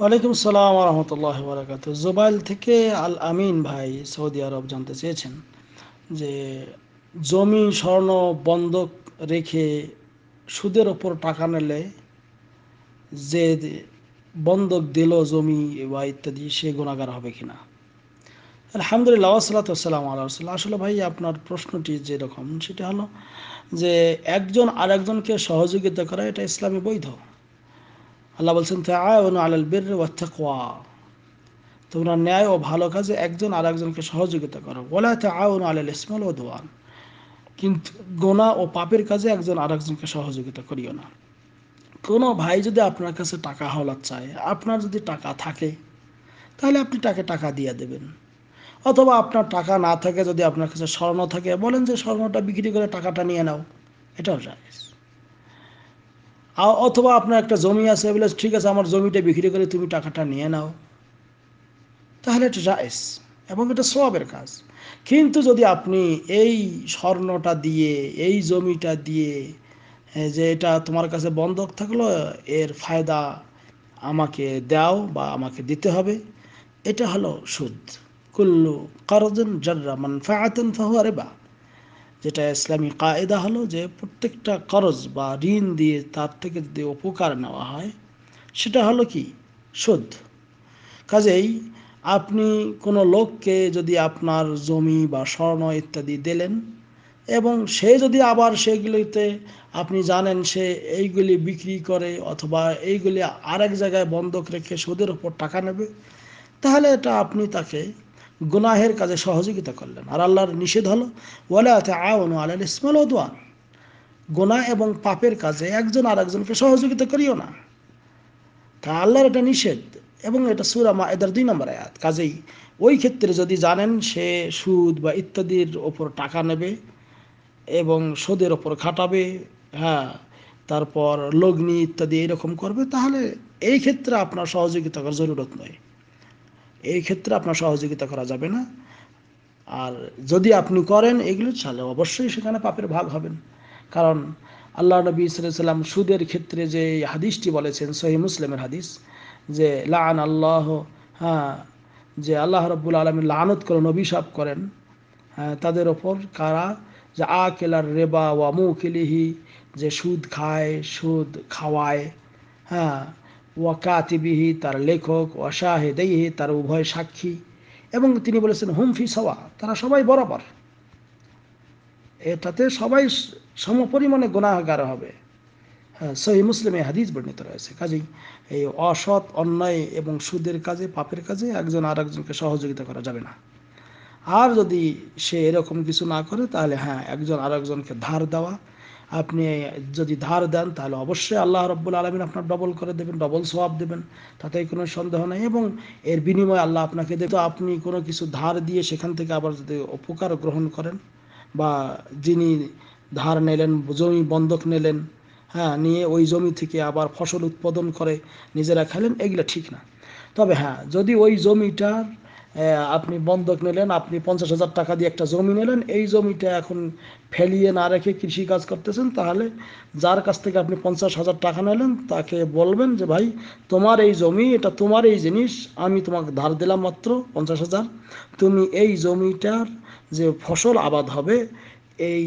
ওয়ালাইকুম সালাম রহমতুল্লাহ বরাকাত জোবাইল থেকে আল আমিন ভাই সৌদি আরব জানতে চেয়েছেন যে জমি, স্বর্ণ বন্ধক রেখে সুদের ওপর টাকা নিলে যে বন্ধক দিল জমি বা ইত্যাদি, সে গুণাগার হবে কিনা? আলহামদুলিল্লাহ ওসালাতাম আল্লাহ আসলে ভাই, আপনার প্রশ্নটি যেরকম সেটা হলো যে একজন আর একজনকে সহযোগিতা করা, এটা ইসলামে বৈধ? আল্লাহ বলছেন আলাল বিররি ওয়াত তাকওয়া। তোমরা ন্যায় ও ভালো কাজে একজন আর একজনকে সহযোগিতা করো। ওয়ালা তাআওয়ানু আলাল ইসমি ওয়াল উদওয়ান। কিন্তু গোনা ও পাপের কাজে একজন আর একজনকে সহযোগিতা করিও না। কোনো ভাই যদি আপনার কাছে টাকা হওয়ার চায়, আপনার যদি টাকা থাকে, তাহলে আপনি তাকে টাকা দিয়ে দেবেন। অথবা আপনার টাকা না থাকে, যদি আপনার কাছে স্বর্ণ থাকে, বলেন যে স্বর্ণটা বিক্রি করে টাকাটা নিয়ে নাও, এটাও জায়েজ। অথবা আপনার একটা জমি আছে, বলে ঠিক আছে, আমার জমিটা বিক্রি করে তুমি টাকাটা নিয়ে নাও। তাহলে এটা জায়েজ এবং এটা সবের কাজ। কিন্তু যদি আপনি এই স্বর্ণটা দিয়ে, এই জমিটা দিয়ে যে এটা তোমার কাছে বন্ধক থাকল, এর ফায়দা আমাকে দাও বা আমাকে দিতে হবে, এটা হলো সুদ। কুল্লু করজন জর্রা মানফাআতান ফাহুয়া রিবা। যেটা ইসলামী কায়দা হলো যে প্রত্যেকটা করজ বা ঋণ দিয়ে তার থেকে যদি উপকার নেওয়া হয়, সেটা হলো কি? সুদ। কাজেই আপনি কোনো লোককে যদি আপনার জমি বা স্বর্ণ ইত্যাদি দিলেন এবং সে যদি আবার সেগুলিতে আপনি জানেন সে এইগুলি বিক্রি করে অথবা এইগুলি আরেক জায়গায় বন্ধক রেখে সুদের ওপর টাকা নেবে, তাহলে এটা আপনি তাকে গুনাহের কাজে সহযোগিতা করলেন। আর আল্লাহর নিষেধ হলো ওয়ালাতে আওয়ানু আলাল ইসমাল ওদওয়ান গোনা এবং পাপের কাজে একজন আর একজনকে সহযোগিতা করিও না। তা আল্লাহর এটা নিষেধ এবং এটা সুরা মা এদের দুই নম্বর আয়াত। কাজেই ওই ক্ষেত্রে যদি জানেন, সে সুদ বা ইত্যাদির ওপর টাকা নেবে এবং সুদের ওপর খাটাবে হ্যাঁ তারপর লগ্নি ইত্যাদি এরকম করবে, তাহলে এই ক্ষেত্রে আপনার সহযোগিতা করার জরুরত নয়। এই ক্ষেত্রে আপনার সহযোগিতা করা যাবে না। আর যদি আপনি করেন এগুলো, তাহলে অবশ্যই সেখানে পাপের ভাগ হবেন। কারণ আল্লাহ নবী সাল্লাম সুদের ক্ষেত্রে যে হাদিসটি বলেছেন সহি মুসলিমের হাদিস, যে লান আল্লাহ হ্যাঁ যে আল্লাহ রব্বুল আলমী লানত করেন অভিশাপ করেন হ্যাঁ তাদের ওপর কারা? যে আ কেলার রেবা ওয়া মু কেলিহি যে সুদ খায়, সুদ খাওয়ায় হ্যাঁ ওয়াকাতিবিহি তার লেখক ওয়াশাহেদেহি তার উভয় সাক্ষী। এবং তিনি বলেছেন হুমফি সওয়া তারা সবাই বরাবর। এটাতে সবাই সমপরিমাণে গুণাগার হবে। হ্যাঁ সহি মুসলিমে হাদিস বর্ণিত রয়েছে। কাজেই এই অসৎ, অন্যায় এবং সুদের কাজে, পাপের কাজে একজন আর একজনকে সহযোগিতা করা যাবে না। আর যদি সে এরকম কিছু না করে, তাহলে হ্যাঁ একজন আর একজনকে ধার দেওয়া আপনি যদি ধার দেন, তাহলে অবশ্যই আল্লাহ রব্বুল আলমিন আপনার ডবল করে দেবেন, ডবল সোয়াব দেবেন। তাতে কোনো সন্দেহ নেই এবং এর বিনিময়ে আল্লাহ আপনাকে দেবে। তো আপনি কোনো কিছু ধার দিয়ে সেখান থেকে আবার যদি উপকার গ্রহণ করেন বা যিনি ধার নিলেন, জমি বন্ধক নিলেন হ্যাঁ নিয়ে ওই জমি থেকে আবার ফসল উৎপাদন করে নিজেরা খেলেন এগুলো ঠিক না। তবে হ্যাঁ যদি ওই জমিটার আপনি বন্ধক নিলেন, আপনি পঞ্চাশ হাজার টাকা দিয়ে একটা জমি নিলেন, এই জমিটা এখন ফেলিয়ে না রেখে কৃষি কাজ করতেছেন, তাহলে যার কাছ থেকে আপনি পঞ্চাশ হাজার টাকা নিলেন, তাকে বলবেন যে, ভাই, তোমার এই জমি, এটা তোমার এই জিনিস, আমি তোমাকে ধার দিলাম মাত্র পঞ্চাশ হাজার। তুমি এই জমিটার যে ফসল আবাদ হবে, এই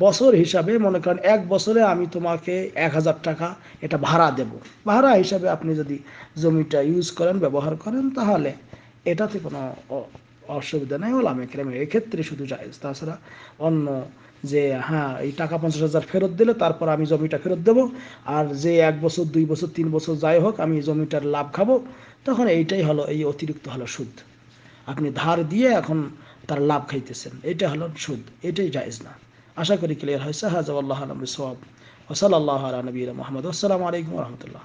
বছর হিসাবে, মনে করেন এক বছরে আমি তোমাকে এক হাজার টাকা এটা ভাড়া দেব। ভাড়া হিসাবে আপনি যদি জমিটা ইউজ করেন, ব্যবহার করেন, তাহলে এটাতে কোনো অসুবিধা নেই ওলামে কেরামে এক্ষেত্রে শুধু জায়েজ। তাছাড়া অন্য যে হ্যাঁ এই টাকা পঞ্চাশ হাজার ফেরত দিলে, তারপর আমি জমিটা ফেরত দেবো, আর যে এক বছর, দুই বছর, তিন বছর যাই হোক, আমি জমিটার লাভ খাব, তখন এইটাই হলো, এই অতিরিক্ত হলো সুদ। আপনি ধার দিয়ে এখন তার লাভ খাইতেছেন, এটা হলো সুদ, এটাই জায়েজ না। আশা করি ক্লিয়ার হয়েছে, হাজার আল্লাহ আলম সোয়াব ওসাল আল্লাহ আলা নবীর মোহাম্মদ। আসসালামু আলাইকুম রহমতুল্লাহ।